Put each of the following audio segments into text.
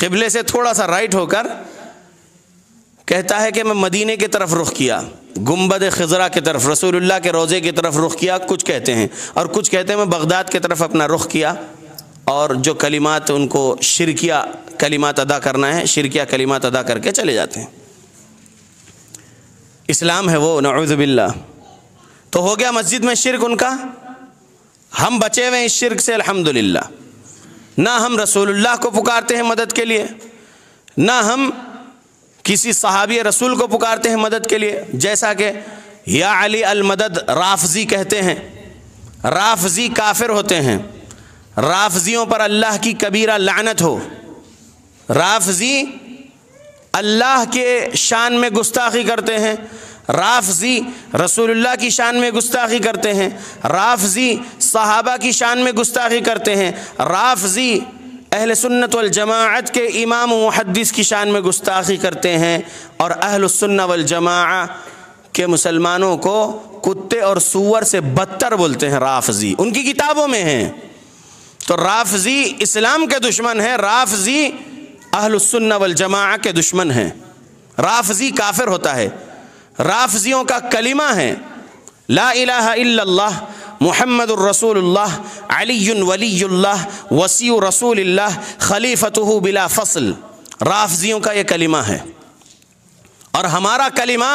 किबले से थोड़ा सा राइट होकर कहता है कि मैं मदीने की तरफ़ रुख किया, गुंबद खजरा की तरफ़, रसूलुल्लाह के रोज़े की तरफ़ रुख किया, कुछ कहते हैं। और कुछ कहते हैं, मैं बगदाद की तरफ़ अपना रुख किया। और जो कलिमात उनको शिरकिया कलिमात अदा करना है, शिरकिया कलिमात अदा करके चले जाते हैं। इस्लाम है वो नऊज़बिल्ला तो हो गया मस्जिद में शिरक उनका। हम बचे हुए इस शिरक से, अल्हम्दुलिल्लाह। ना हम रसूलुल्लाह को पुकारते हैं मदद के लिए, ना हम किसी सहाबी रसूल को पुकारते हैं मदद के लिए। जैसा कि या अली अल मदद राफजी कहते हैं, राफजी काफिर होते हैं। राफजियों पर अल्लाह की कबीरा लानत हो। राफजी अल्लाह के शान में गुस्ताखी करते हैं। राफजी रसूलुल्लाह की शान में गुस्ताखी करते हैं, राफजी सहाबा की शान में गुस्ताखी करते हैं, राफजी अहल सुन्नत वल जमाअत के इमाम मुहद्दिस की शान में गुस्ताखी करते हैं और अहल सुन्ना वल जमाआ के मुसलमानों को कुत्ते और सुअर से बदतर बोलते हैं राफजी। उनकी किताबों में हैं। तो राफजी इस्लाम के दुश्मन है, राफजी अहलुसन्ना वल जमा के दुश्मन हैं। राफजी काफिर होता है। राफजियों का कलिमा है। ला इल्लल्लाह मोहम्मद रसूलुल्लाह अली वलील्लाह वसी रसूलुल्लाह, खलीफतहु बिला फ़सल। राफजियों का ये कलिमा है। और हमारा कलिमा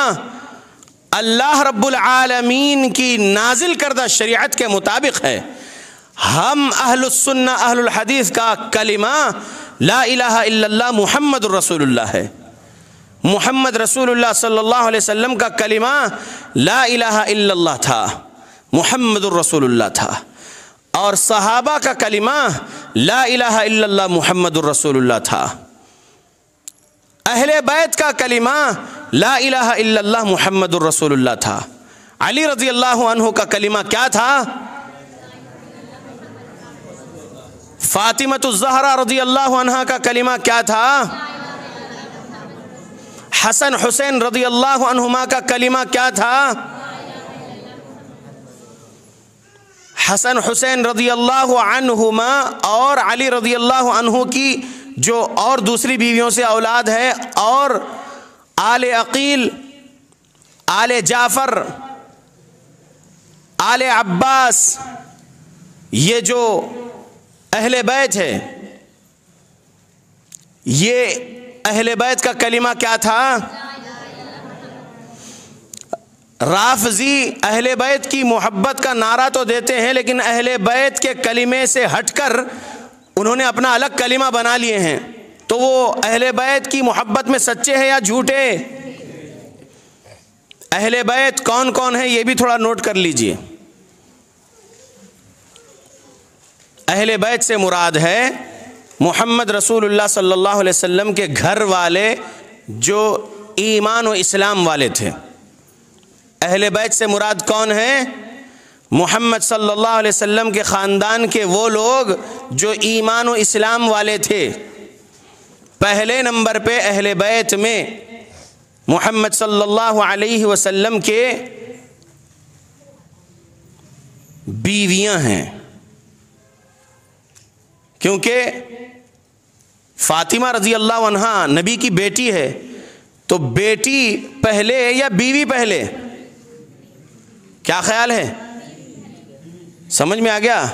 अल्लाह रब्बुल आलमीन की नाजिल करदा शरीयत के मुताबिक है। हम अहलुसन्ना अहलुल हदीस का कलिमा ला इलाहा इल्लल्लाह रसूलुल्लाह है। मोहम्मद रसूलुल्लाह सल्लल्लाहु अलैहि वसल्लम का कलिमा ला इलाहा इल्लल्लाह था मोहम्मद रसूलुल्लाह था और सहाबा का कलिमा ला इलाहा इल्लल्लाह मुहम्मद रसूलुल्लाह था अहले बैत का कलिमा ला इलाहा इल्लल्लाह मुहम्मद रसूलुल्लाह था अली रज़ी अल्लाह अन्हु का कलिमा क्या था फातिमत जहरा रज़ी अल्लाह अनहा का कलिमा क्या था हसन हुसैन अल्लाह अनहुमा का कलिमा क्या था? हसन हुसैन अल्लाह अनहुमा और अली रज़ी अल्लाह की जो और दूसरी बीवियों से औलाद है और आले अकील, आले जाफ़र, आले अब्बास, ये जो अहले बैत है, ये अहले बैत का कलिमा क्या था? राफजी अहले बैत की मोहब्बत का नारा तो देते हैं, लेकिन अहले बैत के कलिमे से हटकर उन्होंने अपना अलग कलिमा बना लिए हैं। तो वो अहले बैत की मोहब्बत में सच्चे हैं या झूठे? अहले बैत कौन कौन है, ये भी थोड़ा नोट कर लीजिए। अहले बैत से मुराद है मोहम्मद रसूलुल्लाह सल्लल्लाहु अलैहि वसल्लम के घर वाले जो ईमान व इस्लाम वाले थे। अहले बैत से मुराद कौन है? मोहम्मद सल्लल्लाहु अलैहि वसल्लम के ख़ानदान के वो लोग जो ईमान व इस्लाम वाले थे। पहले नंबर पे अहले बैत में मोहम्मद सल्लल्लाहु अलैहि वसल्लम के बीवियाँ हैं। क्योंकि फातिमा रज़ी अल्लाह अनहा नबी की बेटी है तो बेटी पहले या बीवी पहले? क्या ख्याल है? समझ में आ गया?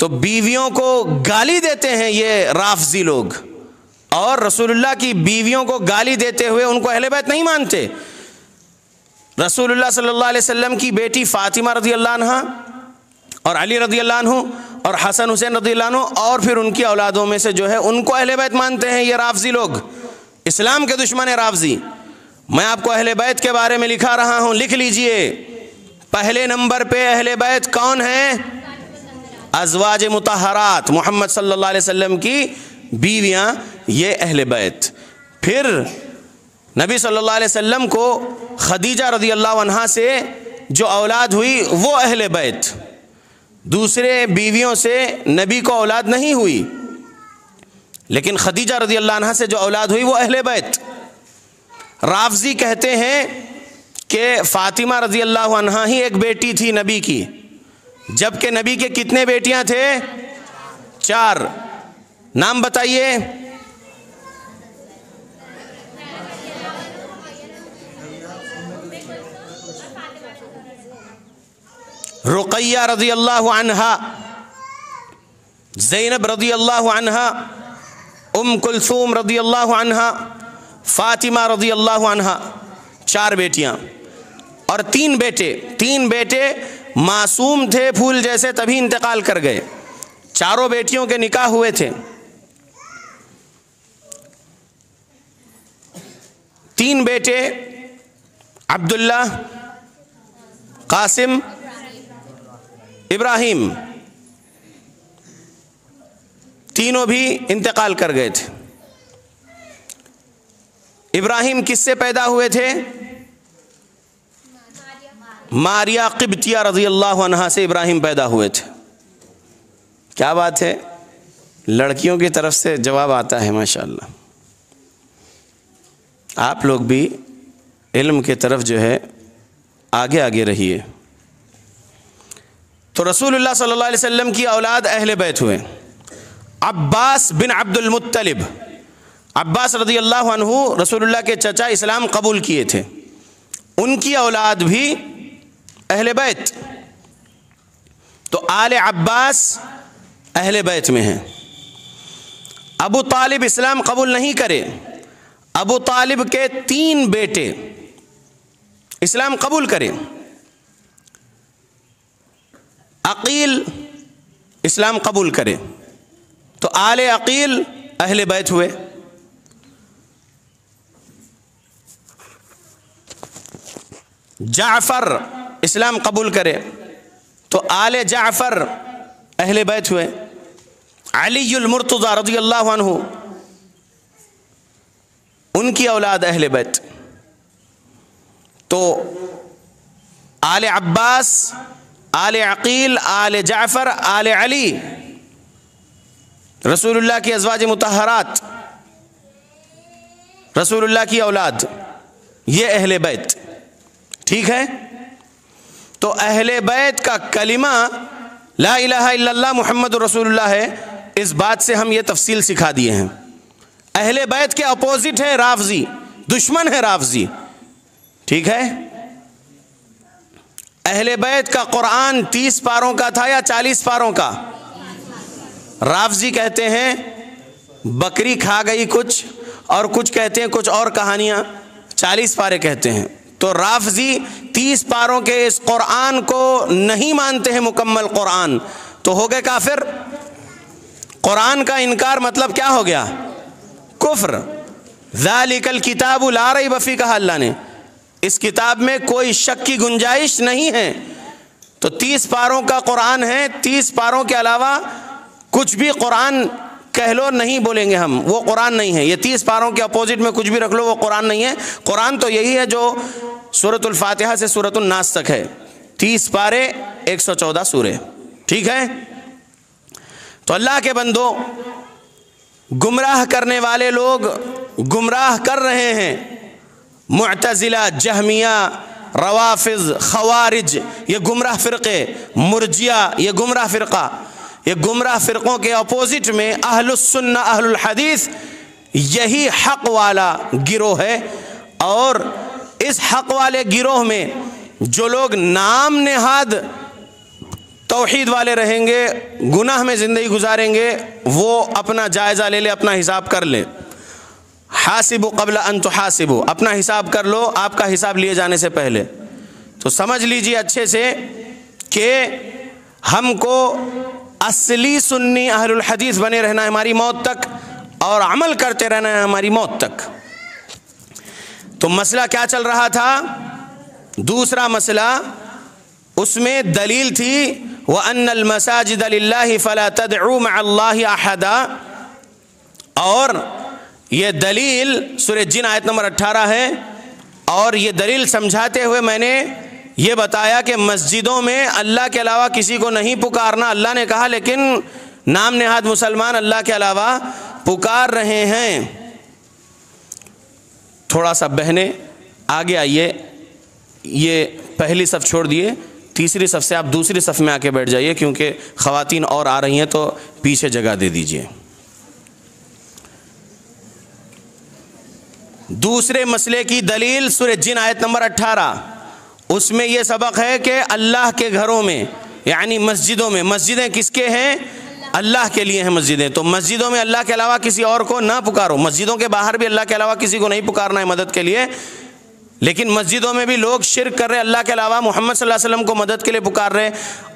तो बीवियों को गाली देते हैं ये राफजी लोग, और रसूलुल्लाह की बीवियों को गाली देते हुए उनको अहले बैत नहीं मानते। रसूलुल्लाह सल्लल्लाहु अलैहि वसल्लम की बेटी फातिमा रज़ी अल्लाह और अली रदी अल्लाह और हसन हुसैन रदी और फिर उनकी औलादों में से जो है, उनको अहले बैत मानते हैं ये राफजी लोग। इस्लाम के दुश्मन है राफजी मैं आपको अहले बैत के बारे में लिखा रहा हूँ, लिख लीजिए। पहले नंबर पे अहले बैत कौन है? अजवाज मुतहरात मोहम्मद सल्लल्लाहु अलैहि की बीवियाँ, ये अहले बैत। फिर नबी अलैहि वसल्लम को खदीजा रदी अल्लाह से जो औलाद हुई, वो अहले बैत। दूसरे बीवियों से नबी को औलाद नहीं हुई। लेकिन खदीजा रज़ी अल्लाह से जो औलाद हुई वो अहले बैत। राफजी कहते हैं कि फ़ातिमा रज़ी अल्लाह ही एक बेटी थी नबी की। जबकि नबी के कितने बेटियाँ थे? चार। नाम बताइए। रुकैया रज़ी अल्लाह अनहा, जैनब रज़ी अल्लाह अनहा, उम कुलसूम रज़ी अल्लाह अनहा, फातिमा रज़ी अल्लाह अनहा, चार बेटियाँ और तीन बेटे तीन बेटे मासूम थे फूल जैसे तभी इंतकाल कर गए। चारों बेटियों के निकाह हुए थे। तीन बेटे अब्दुल्ला कासिम इब्राहिम, तीनों भी इंतकाल कर गए थे। इब्राहिम किससे पैदा हुए थे? मारिया किबतिया रज़ी अल्लाह से इब्राहिम पैदा हुए थे। क्या बात है? लड़कियों की तरफ़ से जवाब आता है, माशाल्लाह। आप लोग भी इल्म के तरफ़ जो है, आगे आगे रहिए। तो अलैहि वसल्लम की औलाद अहल बैत हुए। अब्बास बिन अब्दुलमतलब अब्बास रदी अल्लाह रसूलुल्लाह के चचा इस्लाम कबूल किए थे। उनकी औलाद भी अहले बैत। तो आले अब्बास अहले बैत में हैं। अबू तालिब इस्लाम कबूल नहीं करे। अबू तालिब के तीन बेटे इस्लाम कबूल करे। अकील इस्लाम कबूल करे। तो आले अकील अहले बैत हुए। जाफ़र इस्लाम कबूल करे। तो आले जाफ़र अहले बैत हुए। अलीमुर्तज़ा रज़ी अल्लाह उनकी औलाद अहले बैत। तो आले अब्बास आले अकील, आले जाफ़र, आले अली। रसूलुल्लाह की अजवाज मुतहरात रसूलुल्लाह की औलाद। ये अहले बैत। ठीक है? तो अहले बैत का कलिमा, ला इलाहा मुहम्मद रसूलुल्लाह है, इस बात से हम ये तफसील सिखा दिए हैं। अहले बैत के अपोजिट है राफजी, दुश्मन है राफजी। ठीक है? अहले बैत का कुरान तीस पारों का था या चालीस पारों का? राफजी कहते हैं, बकरी खा गई कुछ, और कुछ कहते हैं, कुछ और कहानियाँ चालीस पारे कहते हैं। तो राफजी तीस पारों के इस कुरान को नहीं मानते हैं मुकम्मल कुरान तो हो गए काफिर। कुरान का इनकार मतलब क्या हो गया? कुफ्र। जालिकल किताब ला रही बफ़ी कहा अल्लाह ने। इस किताब में कोई शक की गुंजाइश नहीं है। तो तीस पारों का कुरान है, तीस पारों के अलावा कुछ भी कुरान कह लो नहीं बोलेंगे हम, वो कुरान नहीं है। ये तीस पारों के अपोजिट में कुछ भी रख लो, वो कुरान नहीं है। कुरान तो यही है जो सूरतुल फातिहा से सूरतुल नास तक है। तीस पारे, एक सौ चौदह सूर्य ठीक है? तो अल्लाह के बंदो, गुमराह करने वाले लोग गुमराह कर रहे हैं। मुतज़िला जहमिया, रवाफिज, खवारिज, ये गुमराह फ़िरक़े, मुरजिया, ये गुमराह फ़िरक़ा। ये गुमराह फ़िरक़ों के अपोजिट में अहलुसन्ना अहलुल हदीस, यही हक़ वाला गिरोह है। और इस हक़ वाले गिरोह में जो लोग नाम नहाद तोहद वाले रहेंगे, गुनाह में ज़िंदगी गुजारेंगे, वो अपना जायज़ा ले ले, अपना हिसाब कर ले। हासिब कबल अन तो हासिब अपना हिसाब कर लो, आपका हिसाब लिए जाने से पहले। तो समझ लीजिए अच्छे से कि हमको असली सुन्नी अहलुल हदीस बने रहना है हमारी मौत तक और अमल करते रहना है हमारी मौत तक। तो मसला क्या चल रहा था? दूसरा मसला, उसमें दलील थी वह अनल मसाजिद फ़ला तदऊ अहदा। और ये दलील सूर्य जिन आयत नंबर 18 है, और ये दलील समझाते हुए मैंने ये बताया कि मस्जिदों में अल्लाह के अलावा किसी को नहीं पुकारना। अल्लाह ने कहा, लेकिन नाम नेहाद मुसलमान अल्लाह के अलावा पुकार रहे हैं। थोड़ा सा बहने, आगे आइए। ये पहली सफ छोड़ दिए, तीसरी सफ से आप दूसरी सफ में आके बैठ जाइए, क्योंकि ख़वातीन और आ रही हैं तो पीछे जगह दे दीजिए। दूसरे मसले की दलील सुर जिन आयत नंबर 18 उसमें यह सबक है कि अल्लाह के घरों में, यानी मस्जिदों में, मस्जिदें किसके हैं? अल्लाह के लिए हैं मस्जिदें। तो मस्जिदों में अल्लाह के अलावा किसी और को ना पुकारो। मस्जिदों के बाहर भी अल्लाह के अलावा किसी को नहीं पुकारना है मदद के लिए। लेकिन मस्जिदों में भी लोग शिरक कर रहे अल्लाह के अलावा मोहम्मद सल्लल्लाहु अलैहि वसल्लम को मदद के लिए पुकार रहे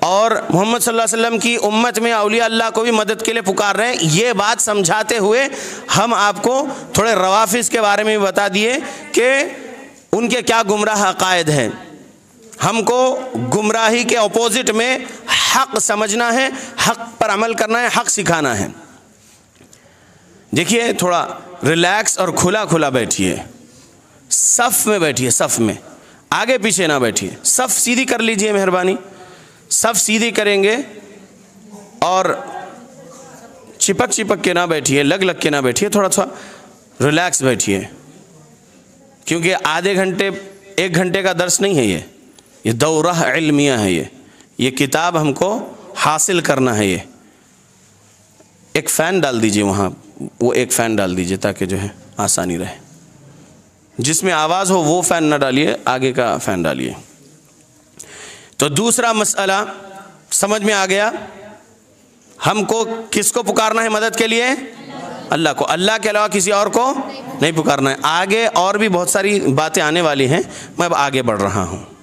और मोहम्मद सल्लल्लाहु अलैहि वसल्लम की उम्मत में अलिया अल्लाह को भी मदद के लिए पुकार रहे हैं। ये बात समझाते हुए हम आपको थोड़े रवाफिस के बारे में भी बता दिए कि उनके क्या गुमराह अकायद हैं। हमको गुमराही के अपोजिट में हक समझना है, हक पर अमल करना है, हक सिखाना है। देखिए, थोड़ा रिलैक्स और खुला खुला बैठिए। सफ में बैठिए, सफ में। आगे पीछे ना बैठिए। सफ सीधी कर लीजिए मेहरबानी। सफ सीधी करेंगे और चिपक चिपक के ना बैठिए, लग लग के ना बैठिए, थोड़ा थोड़ा रिलैक्स बैठिए। क्योंकि आधे घंटे, एक घंटे का दर्श नहीं है ये। ये दौरा इल्मिया है ये। ये किताब हमको हासिल करना है ये। एक फ़ैन डाल दीजिए वहाँ, वो एक फ़ैन डाल दीजिए ताकि जो है आसानी रहे। जिसमें आवाज़ हो, वो फ़ैन ना डालिए, आगे का फ़ैन डालिए। तो दूसरा मसला समझ में आ गया? हमको किसको पुकारना है मदद के लिए? अल्लाह को। अल्लाह के अलावा किसी और को नहीं पुकारना है। आगे और भी बहुत सारी बातें आने वाली हैं। मैं अब आगे बढ़ रहा हूँ।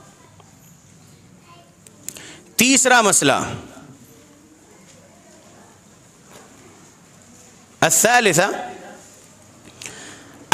तीसरा मसला। असालिसा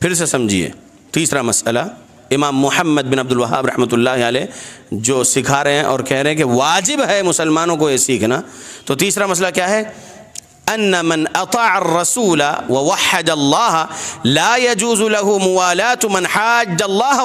फिर से समझिए तीसरा मसला इमाम मोहम्मद बिन अब्दुल वहाब रहमतुल्लाह अलैह जो सिखा रहे हैं और कह रहे हैं कि वाजिब है मुसलमानों को ये सीखना तो तीसरा मसला क्या है अन मन अता रसूल व वहद अल्लाह ला यजूज़ लहु मुवालात मन हाज अल्लाह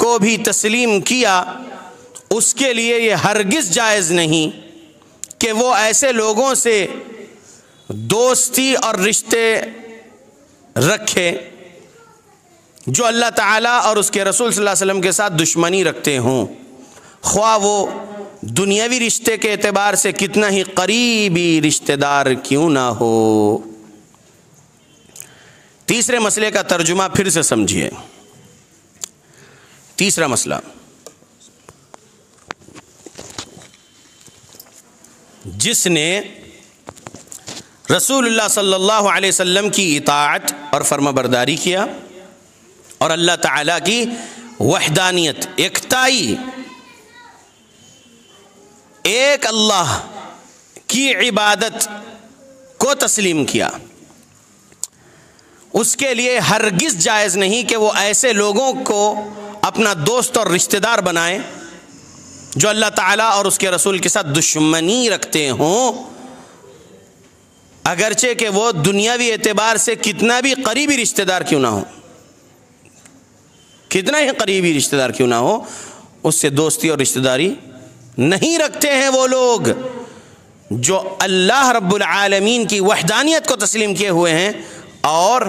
को भी तस्लीम किया, उसके लिए ये हरगिज़ जायज़ नहीं कि वो ऐसे लोगों से दोस्ती और रिश्ते रखे जो अल्लाह ताला और उसके रसूल सल्लल्लाहु अलैहि वसल्लम के साथ दुश्मनी रखते हों। ख्वा वो दुनियावी रिश्ते के एतबार से कितना ही करीबी रिश्तेदार क्यों ना हो। तीसरे मसले का तर्जुमा फिर से समझिए। तीसरा मसला। जिसने रसूलुल्लाह सल्लल्लाहु अलैहि वसल्लम की इताअत और फर्माबरदारी किया और अल्लाह ताला की वहदानियत, एकताई, एक अल्लाह की इबादत को तस्लीम किया। उसके लिए हरगिज जायज़ नहीं कि वो ऐसे लोगों को अपना दोस्त और रिश्तेदार बनाए, जो अल्लाह ताला और उसके रसूल के साथ दुश्मनी रखते हों। अगरचे कि वो दुनियावी एतबार से कितना भी करीबी रिश्तेदार क्यों ना हो, कितना ही करीबी रिश्तेदार क्यों ना हो, उससे दोस्ती और रिश्तेदारी नहीं रखते हैं वो लोग, जो अल्लाह रब्बुल आलमीन की वहदानियत को तस्लीम किए हुए हैं और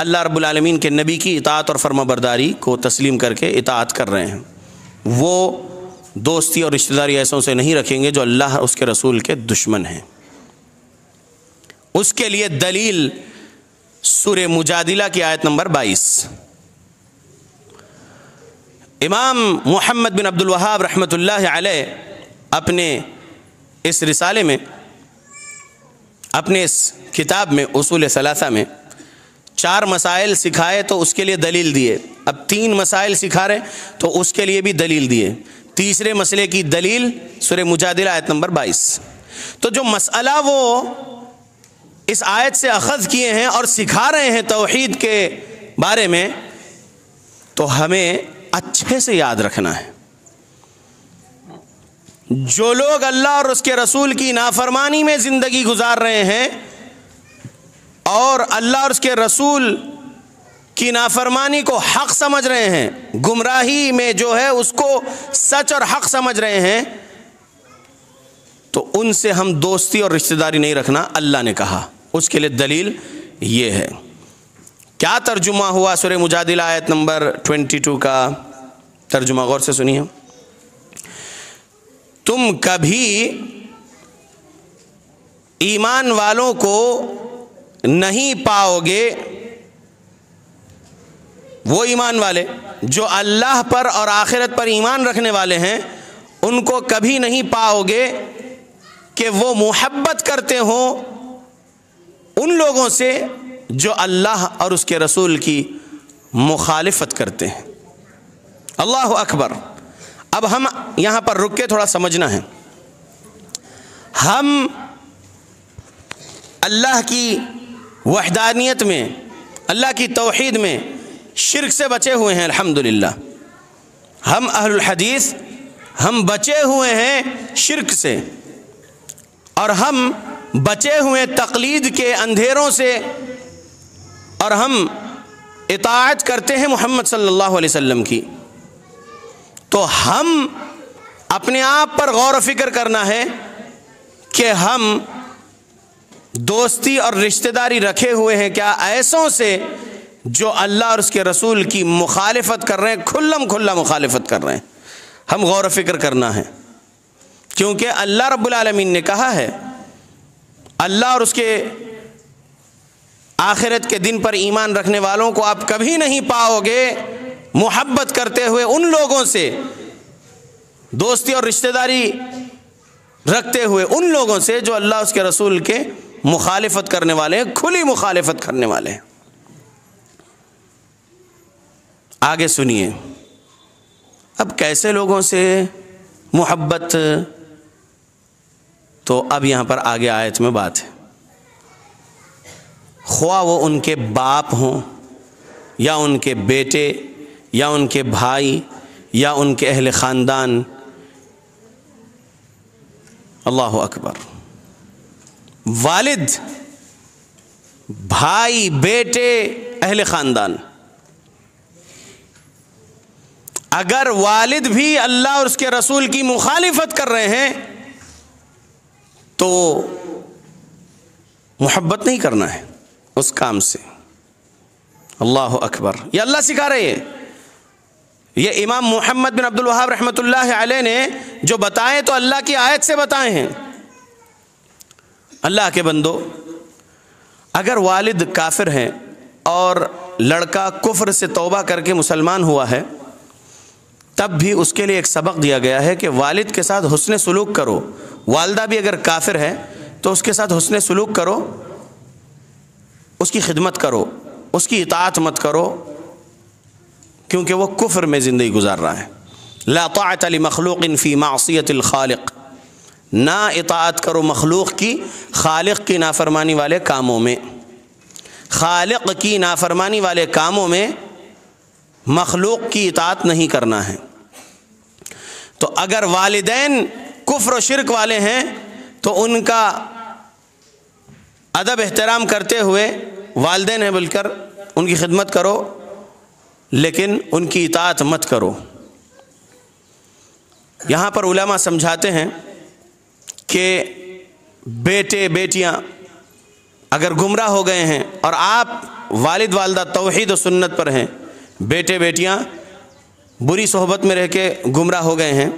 अल्लाह रब्बुल आलमीन के नबी की इतात और फर्माबरदारी को तस्लीम करके इतात कर रहे हैं। वो दोस्ती और रिश्तेदारी ऐसों से नहीं रखेंगे जो अल्लाह उसके रसूल के दुश्मन हैं। उसके लिए दलील सुर मुजादिला की आयत नंबर 22 इमाम मोहम्मद बिन अब्दुल वहाब रहमतुल्लाह अपने इस रिसाले में, अपने इस किताब में, उसूल सलासा में चार मसाइल सिखाए तो उसके लिए दलील दिए। अब तीन मसाइल सिखा रहे तो उसके लिए भी दलील दिए। तीसरे मसले की दलील सुर मुजादिल आयत नंबर 22 तो जो मसला वो इस आयत से अखज़ किए हैं और सिखा रहे हैं तोहद के बारे में तो हमें अच्छे से याद रखना है। जो लोग अल्लाह और उसके रसूल की नाफरमानी में ज़िंदगी गुजार रहे हैं और अल्लाह और उसके रसूल की नाफरमानी को हक समझ रहे हैं। गुमराही में जो है उसको सच और हक समझ रहे हैं। तो उनसे हम दोस्ती और रिश्तेदारी नहीं रखना, अल्लाह ने कहा। उसके लिए दलील ये है। क्या तर्जुमा हुआ सुर मुजादिल आयत नंबर 22 का? तर्जुमा गौर से सुनिए। तुम कभी ईमान वालों को नहीं पाओगे, वो ईमान वाले, जो अल्लाह पर और आखिरत पर ईमान रखने वाले हैं, उनको कभी नहीं पाओगे कि वो मोहब्बत करते हों उन लोगों से जो अल्लाह और उसके रसूल की मुखालफत करते हैं। अल्लाह अकबर। अब हम यहाँ पर रुक के थोड़ा समझना है। हम अल्लाह की वहदानियत में, अल्लाह की तोहद में शिरक से बचे हुए हैं, अल्हम्दुलिल्लाह। हम अहलुल हदीस, हम बचे हुए हैं शिरक से। और हम बचे हुए तकलीद के अंधेरों से, और हम इतात करते हैं मोहम्मद सल्लल्लाहु अलैहि वसल्लम की। तो हम अपने आप पर गौर फ़िक्र करना है कि हम दोस्ती और रिश्तेदारी रखे हुए हैं क्या ऐसों से जो अल्लाह और उसके रसूल की मुखालफत कर रहे हैं, खुल्लम खुल्ला मुखालफत कर रहे हैं। हम गौर फ़िक्र करना है। क्योंकि अल्लाह रब्बुल आलमीन ने कहा है, अल्लाह और उसके आखिरत के दिन पर ईमान रखने वालों को आप कभी नहीं पाओगे। मोहब्बत करते हुए उन लोगों से, दोस्ती और रिश्तेदारी रखते हुए उन लोगों से जो अल्लाह उसके रसूल के मुखालफत करने वाले हैं, खुली मुखालफत करने वाले हैं। आगे सुनिए। अब कैसे लोगों से मोहब्बत? तो अब यहाँ पर आगे आयत में बात है। ख्वा वो उनके बाप हों, या उनके बेटे, या उनके भाई, या उनके अहल ख़ानदान। अल्लाह अकबर। वालिद, भाई, बेटे, अहल ख़ानदान। अगर वालिद भी अल्लाह और उसके रसूल की मुखालिफत कर रहे हैं तो मोहब्बत नहीं करना है उस काम से। अल्लाह अकबर। ये अल्लाह सिखा रहे हैं। ये इमाम मोहम्मद बिन अब्दुल वहाब रहमतुल्लाह अलैह ने जो बताए तो अल्लाह की आयत से बताए हैं। अल्लाह के बंदो, अगर वालिद काफिर हैं और लड़का कुफ्र से तौबा करके मुसलमान हुआ है, तब भी उसके लिए एक सबक दिया गया है कि वालिद के साथ हुसन सलूक करो। वालदा भी अगर काफिर है तो उसके साथ हुसन सलूक करो, उसकी खिदमत करो, उसकी इतात मत करो, क्योंकि वो कुफ्र में ज़िंदगी गुजार रहा है। लातात मखलूक फ़ी मासीत ना इतात करो मखलूक की, खालिक की नाफरमानी वाले कामों में। खालिक की नाफरमानी वाले कामों में मखलूक की इतात नहीं करना है। तो अगर वालदेन कुफ्र शिरक वाले हैं तो उनका अदब एहतराम करते हुए वालदेन है बोलकर उनकी खिदमत करो, लेकिन उनकी इतात मत करो। यहाँ पर उलमा समझाते हैं कि बेटे, बेटियाँ अगर गुमराह हो गए हैं और आप वालिद, वालदा, तोहद सुन्नत पर हैं, बेटे, बेटियाँ बुरी सोहबत में रह के गुमराह हो गए हैं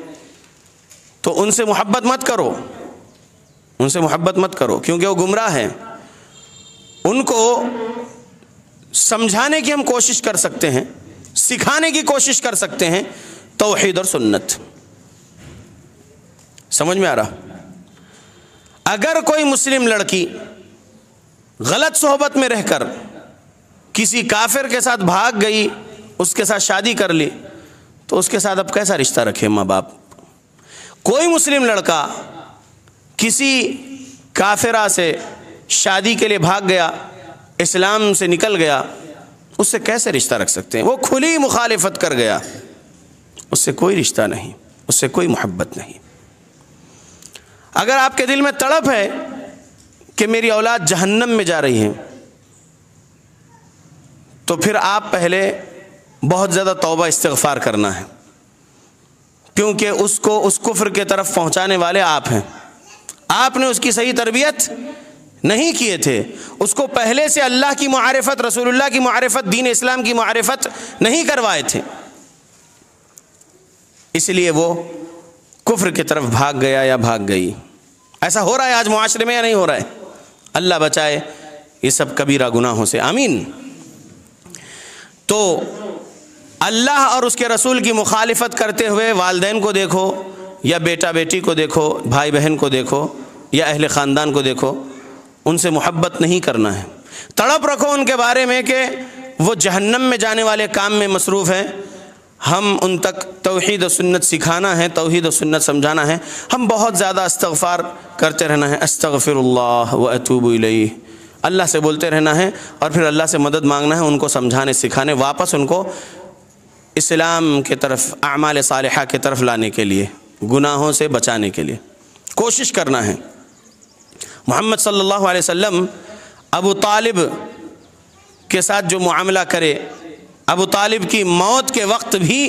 तो उनसे मोहब्बत मत करो। उनसे मोहब्बत मत करो, क्योंकि वो गुमराह हैं। उनको समझाने की हम कोशिश कर सकते हैं, सिखाने की कोशिश कर सकते हैं, तोहद और सुन्नत। समझ में आ रहा? अगर कोई मुस्लिम लड़की गलत सोहबत में रहकर किसी काफिर के साथ भाग गई, उसके साथ शादी कर ली तो उसके साथ अब कैसा रिश्ता रखे माँ बाप कोई मुस्लिम लड़का किसी काफिरा से शादी के लिए भाग गया, इस्लाम से निकल गया, उससे कैसे रिश्ता रख सकते हैं? वो खुली मुखालिफत कर गया, उससे कोई रिश्ता नहीं, उससे कोई मोहब्बत नहीं। अगर आपके दिल में तड़प है कि मेरी औलाद जहन्नम में जा रही है तो फिर आप पहले बहुत ज़्यादा तौबा इस्तफ़ार करना है। क्योंकि उसको, उस कुफ्र के तरफ़ पहुँचाने वाले आप हैं। आपने उसकी सही तरबियत नहीं किए थे। उसको पहले से अल्लाह की मारफत, रसूलुल्लाह की मारफत, दीन इस्लाम की मारफत नहीं करवाए थे। इसलिए वो कुफ्र की तरफ़ भाग गया या भाग गई? ऐसा हो रहा है आज मुआशरे में या नहीं हो रहा है? अल्लाह बचाए, ये सब कबीरा गुनाहों से। आमीन। तो अल्लाह और उसके रसूल की मुखालिफत करते हुए वालदेन को देखो, या बेटा बेटी को देखो भाई बहन को देखो, या अहल ख़ानदान को देखो, उनसे मोहब्बत नहीं करना है। तड़प रखो उनके बारे में कि वो जहन्नम में जाने वाले काम में मसरूफ़ हैं हम उन तक तोहद सुन्नत सिखाना है, तोहद सुन्नत समझाना है। हम बहुत ज़्यादा अस्तफ़ार करते रहना है। अस्तफ़िर व अल्लाह से बोलते रहना है और फिर अल्लाह से मदद मांगना है, उनको समझाने, सिखाने, वापस उनको इस्लाम के तरफ़ आमाल साल के तरफ़ लाने के लिए, गुनाहों से बचाने के लिए कोशिश करना है। मोहम्मद सल्लल्लाहु अलैहि वसल्लम अबू तालिब के साथ जो मामला करे अबू तालिब की मौत के वक्त भी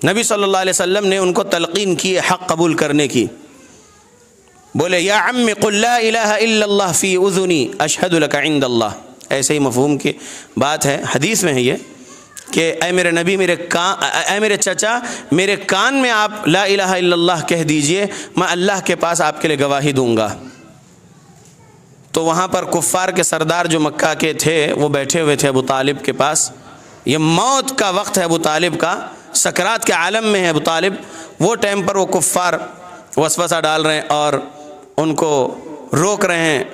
नबी सल्लल्लाहु अलैहि वसल्लम ने उनको तलकीन की, हक़ कबूल करने की। बोले, या अम्म फ़ी उज़ुनी अशहदुल्का इंदल्लाह। ऐसे ही मफहूम की बात है, हदीस में है ये, कि अ मेरे नबी, मेरे अ मेरे चचा, मेरे कान में आप ला इलाहा इल्लल्लाह कह दीजिए, मैं अल्लाह के पास आपके लिए गवाही दूँगा। तो वहाँ पर कुफ़ार के सरदार जो मक्का के थे, वो बैठे हुए थे अबू तालिब के पास। ये मौत का वक्त है अबू तालिब का। सकरात के आलम में है अबू तालिब। वो टाइम पर वो कुफ़ार वसवसा डाल रहे हैं और उनको रोक रहे हैं।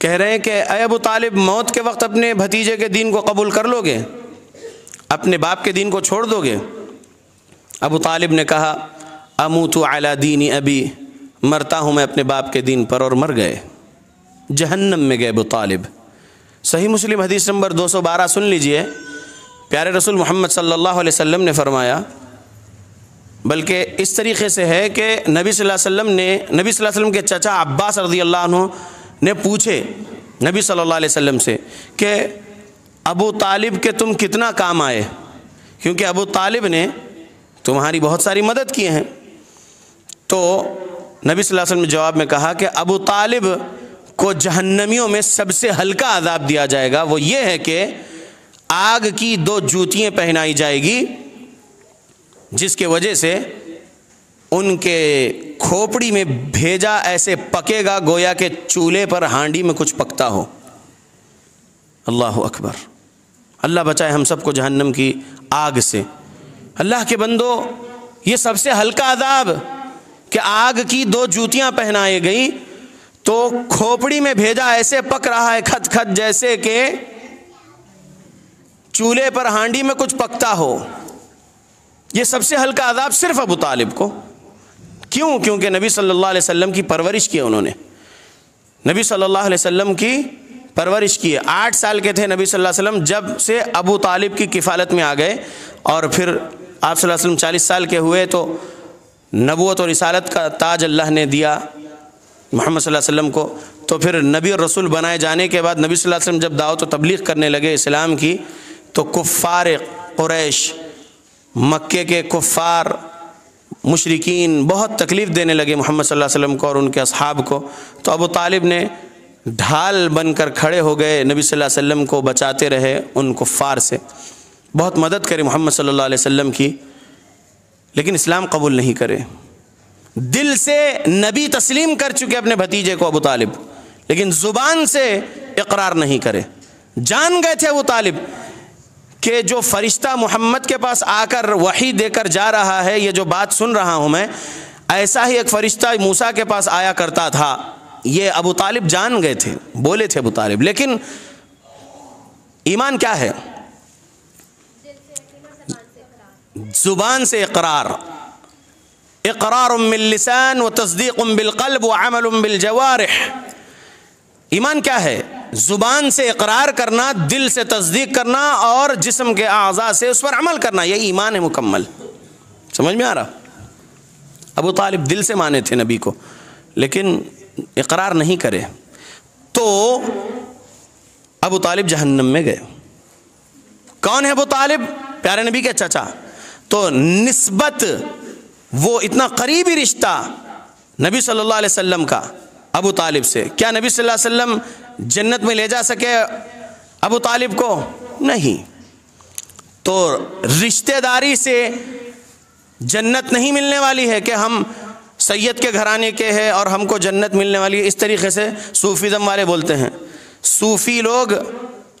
कह रहे हैं कि अबू तालिब, मौत के वक्त अपने भतीजे के दीन को कबूल कर लोगे? अपने बाप के दीन को छोड़ दोगे? अबू तालिब ने कहा अमू तो अला दीनी अभी मरता हूँ मैं अपने बाप के दीन पर और मर गए। जहन्नम में गए अबू तालिब। सही मुस्लिम हदीस नंबर 212 सुन लीजिए। प्यारे रसूल मोहम्मद सल्लल्लाहु अलैहि वसल्लम ने फरमाया, बल्कि इस तरीके से है कि नबी वसल्लम ने, नबी वसल्लम के चचा अब्बास रज़ी अल्लाह ने पूछे नबी सल्लल्लाहु अलैहि वसल्लम से कि, अबू तालिब के तुम कितना काम आए? क्योंकि अबू तालिब ने तुम्हारी बहुत सारी मदद किए हैं। तो नबी सल्लल्लाहु अलैहि वसल्लम ने जवाब में कहा कि, अबू तालिब को जहन्नमियों में सबसे हल्का आदाब दिया जाएगा, वो ये है कि आग की दो जूतियाँ पहनाई जाएगी, जिसके वजह से उनके खोपड़ी में भेजा ऐसे पकेगा गोया के चूल्हे पर हांडी में कुछ पकता हो। अल्लाह अकबर। अल्लाह बचाए हम सबको जहन्नम की आग से। अल्लाह के बंदो, ये सबसे हल्का अदाब कि आग की दो जूतियाँ पहनाई गई तो खोपड़ी में भेजा ऐसे पक रहा है खत खत जैसे कि चूल्हे पर हांडी में कुछ पकता हो, ये सबसे हल्का अदाब सिर्फ़ अबू तालिब को। क्यों? क्योंकि नबी सल्लल्लाहु अलैहि वसल्लम की परवरिश की उन्होंने। नबी सल्लल्लाहु अलैहि वसल्लम की परवरिश की आठ साल के थे नबी सल्लल्लाहु अलैहि वसल्लम, जब से अबू तालिब की किफ़ालत में आ गए और फिर आप सल्लल्लाहु अलैहि वसल्लम चालीस साल के हुए तो नबूत और रिसालत का ताज अल्लाह ने दिया मोहम्मद वसल्लम को। तो फिर नबी और रसूल बनाए जाने के बाद नबी वसल्लम जब दावत तबलीग करने लगे इस्लाम की तो कुफ़ार क़ुरैश, मक्के के कुफ़ार मुशरकिन बहुत तकलीफ़ देने लगे मोहम्मद सल्लल्लाहु को और उनके असहाब को। तो अबू तालिब ने ढाल बनकर खड़े हो गए, नबी सल्लल्लाहु अलैहि वसल्लम को बचाते रहे उन कुफ़ार से। बहुत मदद करे मोहम्मद सल्लल्लाहु अलैहि वसल्लम की, लेकिन इस्लाम कबूल नहीं करे। दिल से नबी तस्लीम कर चुके अपने भतीजे को अबू तालिब, लेकिन ज़ुबान से इकरार नहीं करे। जान गए थे अबू तालिब कि जो फरिश्ता मोहम्मद के पास आकर वही देकर जा रहा है, ये जो बात सुन रहा हूँ मैं, ऐसा ही एक फ़रिश्ता मूसा के पास आया करता था। ये अबू तालिब जान गए थे, बोले थे अबू तालिब, लेकिन ईमान क्या है? ज़ुबान से इकरार। इकरार मिलसान व तस्दीक बिलकल्ब व अमल बिलजवारह ईमान क्या है? ज़ुबान से इकरार करना, दिल से तस्दीक करना और जिस्म के अज़ा से उस पर अमल करना यही ईमान है मुकम्मल। समझ में आ रहा? अबू तालिब दिल से माने थे नबी को, लेकिन इकरार नहीं करे। तो अबू तालिब जहन्नम में गए। कौन है अबू तालिब? प्यारे नबी के चचा। तो नस्बत वो इतना करीबी रिश्ता नबी सल्लल्लाहु अलैहि वसल्लम का अबू तालिब से। क्या नबी सल्लल्लाहु अलैहि वसल्लम जन्नत में ले जा सके अबू तालिब को? नहीं। तो रिश्तेदारी से जन्नत नहीं मिलने वाली है कि हम सैयद के घराने के हैं और हमको जन्नत मिलने वाली है। इस तरीके से सूफीज़म वाले बोलते हैं। सूफ़ी लोग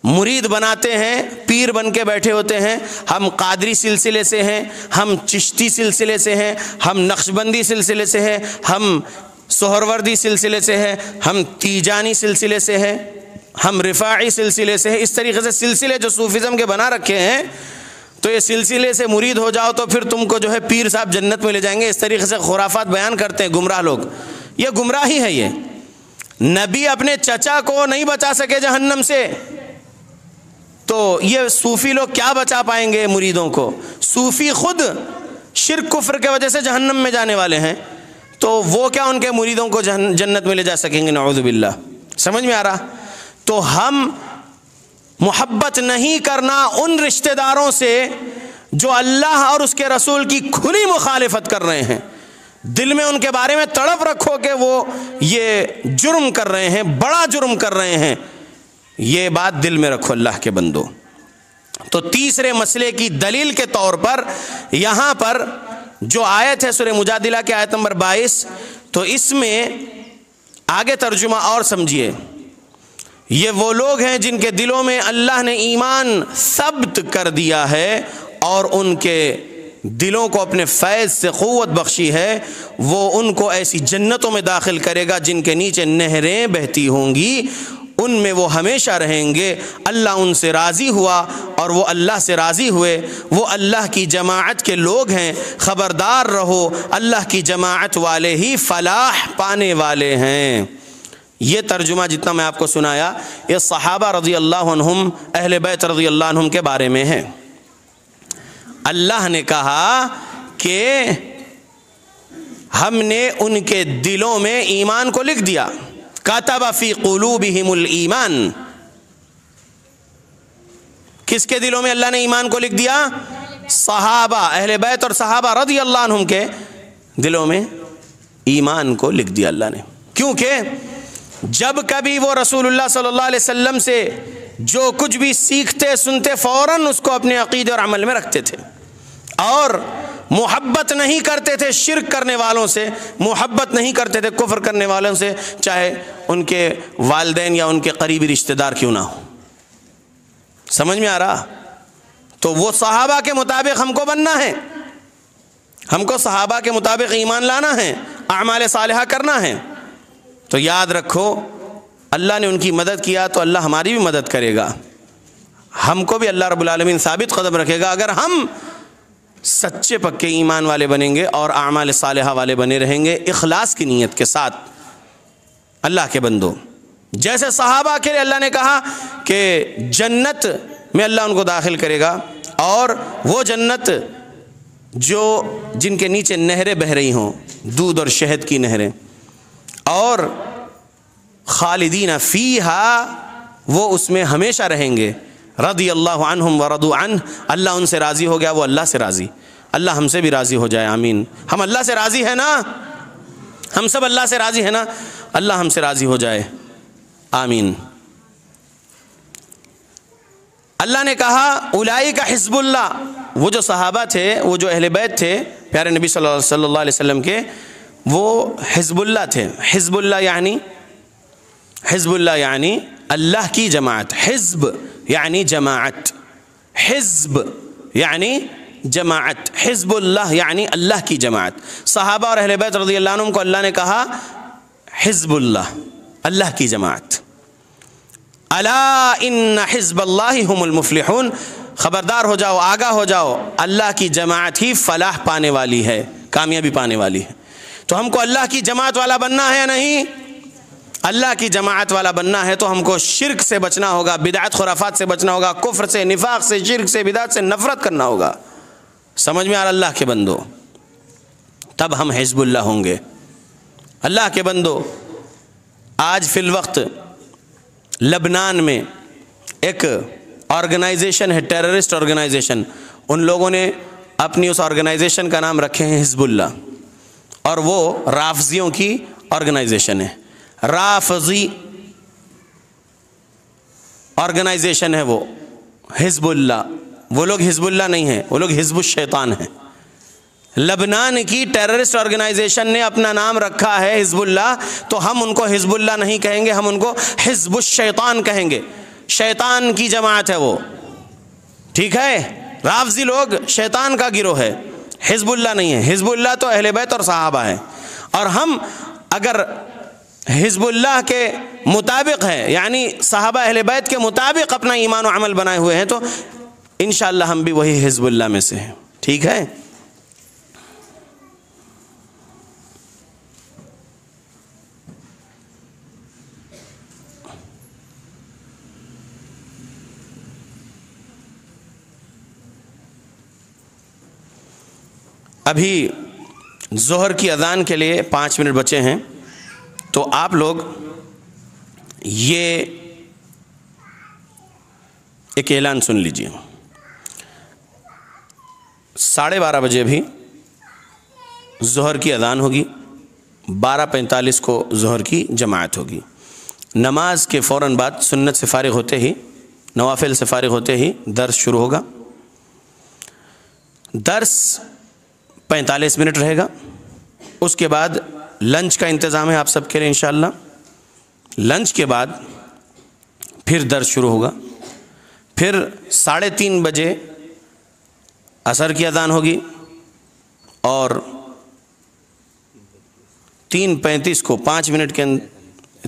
मुरीद बनाते हैं, पीर बन के बैठे होते हैं। हम कादरी सिलसिले से हैं, हम चिश्ती सिलसिले से हैं, हम नक्शबंदी सिलसिले से हैं। हम सोहरवर्दी सिलसिले से है, हम तीजानी सिलसिले से है, हम रिफ़ाई सिलसिले से है। इस तरीके से सिलसिले जो सूफीज़म के बना रखे हैं तो ये सिलसिले से मुरीद हो जाओ तो फिर तुमको जो है पीर साहब जन्नत में ले जाएँगे। इस तरीके से खुराफात बयान करते हैं गुमराह लोग। ये गुमराह ही है ये। नबी अपने चचा को नहीं बचा सके जहन्नम से। तो ये सूफ़ी लोग क्या बचा पाएँगे मुरीदों को? सूफ़ी खुद शिर कुफ्र के वजह से जहन्नम में जाने वाले हैं। तो वो क्या उनके मुरीदों को जन्नत में ले जा सकेंगे? नौजुबिल्ला समझ में आ रहा? तो हम मोहब्बत नहीं करना उन रिश्तेदारों से जो अल्लाह और उसके रसूल की खुली मुखालफत कर रहे हैं। दिल में उनके बारे में तड़प रखो कि वो ये जुर्म कर रहे हैं, बड़ा जुर्म कर रहे हैं। ये बात दिल में रखो अल्लाह के बंदो। तो तीसरे मसले की दलील के तौर पर यहाँ पर जो आयत है सुर मुजादिला के आयत नंबर 22 तो इसमें आगे तर्जुमा और समझिए। ये वो लोग हैं जिनके दिलों में अल्लाह ने ईमान सब्त कर दिया है और उनके दिलों को अपने फैज़ से क़वत बख्शी है। वो उनको ऐसी जन्नतों में दाखिल करेगा जिनके नीचे नहरें बहती होंगी। उनमें वो हमेशा रहेंगे। अल्लाह उनसे राज़ी हुआ और वो अल्लाह से राज़ी हुए। वो अल्लाह की जमात के लोग हैं, ख़बरदार रहो। अल्लाह की जमात वाले ही फ़लाह पाने वाले हैं। ये तर्जुमा जितना मैं आपको सुनाया, ये सहाबा रज़ी अल्लाह अहल बैत रज़ी अल्लाह के बारे में है। अल्लाह ने कहा कि हमने उनके दिलों में ईमान को लिख दिया। कातबा फ़ी क़ुलूबिहिमुल ईमान किसके दिलों में अल्लाह ने ईमान को लिख दिया? सहाबा, अहले बैत और सहाबा रदी अल्लाह के दिलों में ईमान को लिख दिया अल्लाह ने। क्योंकि जब कभी वो रसूलुल्लाह सल्लल्लाहु अलैहि वसल्लम से जो कुछ भी सीखते, सुनते फ़ौरन उसको अपने अकीद और अमल में रखते थे। और मोहब्बत नहीं करते थे शिरक करने वालों से, मोहब्बत नहीं करते थे कुफर करने वालों से, चाहे उनके वालदेन या उनके करीबी रिश्तेदार क्यों ना हो। समझ में आ रहा? तो वो सहाबा के मुताबिक हमको बनना है। हमको सहाबा के मुताबिक ईमान लाना है, अमाल सालहा करना है। तो याद रखो, अल्लाह ने उनकी मदद किया तो अल्लाह हमारी भी मदद करेगा। हमको भी अल्लाह रब्बुल आलमीन साबित कदम रखेगा। अगर हम सच्चे पक्के ईमान वाले बनेंगे और आमाल साल वाले बने रहेंगे इखलास की नीयत के साथ। अल्लाह के बंदो, जैसे सहाबा के लिए अल्लाह ने कहा कि जन्नत में अल्लाह उनको दाखिल करेगा और वो जन्नत जो जिनके नीचे नहरें बह रही हों, दूध और शहद की नहरें, और खालिदीन फ़ीहा, वो उसमें हमेशा रहेंगे। रदी अल्लाह अनहम व रदु अन, अल्लाह उनसे राज़ी हो गया, वो अल्लाह से राज़ी। अल्लाह हमसे भी राज़ी हो जाए, आमीन। हम अल्लाह से राज़ी है ना? हम सब अल्लाह से राज़ी है ना? अल्लाह हमसे राज़ी हो जाए, आमीन। अल्लाह ने कहा उलाई का हिजबुल्ला वो जो सहाबा थे, वो जो अहल बैत थे, प्यारे नबी सल्लल्लाहु अलैहि वसल्लम के, वो हिजबुल्ला थे। हिजबुल्ला यानी हिजबुल्ला यानी अल्लाह की जमात, हिज्ब यानी जमात हिज्ब यानी जमात हिजबुल्लाह यानी अल्लाह की जमात सहाबा और अहल बैत रज़ी अल्लाह को अल्लाह ने कहा, हिजबुल्लाह, अल्लाह की जमात अला इन हिजबल्लामुफलिहून ख़बरदार हो जाओ, आगा हो जाओ, अल्लाह की जमात ही फलाह पाने वाली है, कामयाबी पाने वाली है। तो हमको अल्लाह की जमात वाला बनना है या नहीं? अल्लाह की जमात वाला बनना है तो हमको शिरक से बचना होगा बिदात खुराफात से बचना होगा, कुफ्र से, निफाक से, शिरक से बिदात से नफरत करना होगा। समझ में आ अल्लाह के बंदो? तब हम हिजबुल्ला होंगे। अल्लाह के बंदो, आज फिल वक्त लबनान में एक ऑर्गेनाइजेशन है, टेररिस्ट ऑर्गेनाइजेशन। उन लोगों ने अपनी उस ऑर्गेनाइजेशन का नाम रखे हैं हिजबुल्ला और वो राफजियों की ऑर्गेनाइजेशन है। राफजी ऑर्गेनाइजेशन है वो, हिजबुल्ला। वो लोग हिजबुल्ला नहीं है, वो लोग हिजबुल शैतान हैं। लबनान की टेररिस्ट ऑर्गेनाइजेशन ने अपना नाम रखा है हिजबुल्ला तो हम उनको हिजबुल्ला नहीं कहेंगे, हम उनको हिजबुल शैतान कहेंगे। शैतान की जमात है वो। ठीक है? राफजी लोग शैतान का गिरोह है। हिजबुल्ला नहीं है। हिजबुल्ला तो अहल बैत और साहबा है। और हम अगर हिजबुल्लाह के मुताबिक है, यानी साहबा अहल बैत के मुताबिक अपना ईमान अमल बनाए हुए हैं तो इन हम भी वही हिजबुल्ला में से हैं। ठीक है? अभी जोहर की अजान के लिए पाँच मिनट बचे हैं। तो आप लोग ये एक ऐलान सुन लीजिए। साढ़े बारह बजे भी जहर की अजान होगी, बारह पैंतालीस को जहर की जमात होगी। नमाज़ के फ़ौर बाद सुन्नत से फारिग होते ही, नवाफिल से फारिग होते ही दर्स शुरू होगा। दर्स पैंतालीस मिनट रहेगा, उसके बाद लंच का इंतज़ाम है आप सबके लिए इन लंच के बाद फिर दर्ज शुरू होगा। फिर साढ़े तीन बजे असर की अदान होगी और तीन पैंतीस को पाँच मिनट के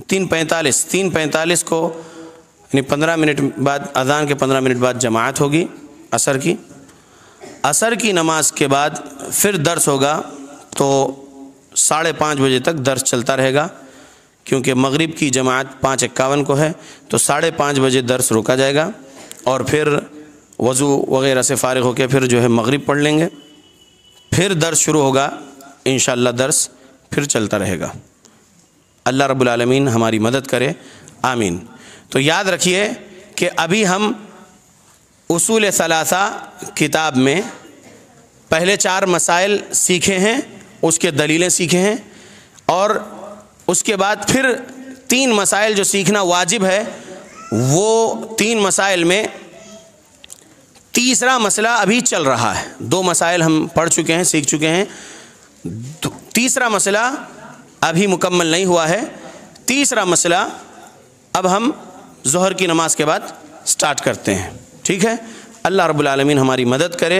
तीन पैंतालीस तीन पैंतालीस को, यानी पंद्रह मिनट बाद अजान के पंद्रह मिनट बाद जमात होगी असर की। असर की नमाज़ के बाद फिर दर्स होगा तो साढ़े पाँच बजे तक दर्स चलता रहेगा, क्योंकि मगरिब की जमात पाँच इक्यावन को है तो साढ़े पाँच बजे दर्स रोका जाएगा, और फिर वज़ू वगैरह से फ़ारग होकर फिर जो है मगरिब पढ़ लेंगे। फिर दर्स शुरू होगा इन दर्स फिर चलता रहेगा। अल्लाह रब्बुल आलमीन हमारी मदद करे, आमीन। तो याद रखिए कि अभी हम उसूल सलासा किताब में पहले चार मसाइल सीखे हैं उसके दलीलें सीखे हैं और उसके बाद फिर तीन मसाइल जो सीखना वाजिब है, वो तीन मसाइल में तीसरा मसला अभी चल रहा है। दो मसाइल हम पढ़ चुके हैं, सीख चुके हैं। तीसरा मसला अभी मुकम्मल नहीं हुआ है। तीसरा मसला अब हम जहर की नमाज़ के बाद स्टार्ट करते हैं। ठीक है? अल्लाह रब्बुल आलमीन हमारी मदद करे।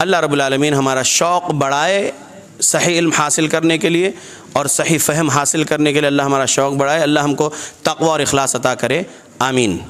अल्लाह रब्बुल आलमीन हमारा शौक़ बढ़ाए। सही इल्म हासिल करने के लिए और सही फ़हम हासिल करने के लिए अल्लाह हमारा शौक़ बढ़ाए। अल्लाह हमको तकवा और अखलास अता करे। आमीन।